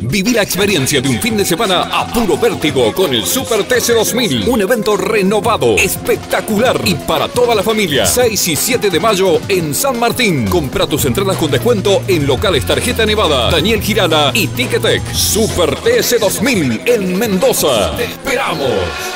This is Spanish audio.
Viví la experiencia de un fin de semana a puro vértigo con el Super TC 2000. Un evento renovado, espectacular y para toda la familia. 6 y 7 de mayo en San Martín. Compra tus entradas con descuento en locales Tarjeta Nevada, Daniel Girana y Ticketek. Super TC 2000 en Mendoza. ¡Te esperamos!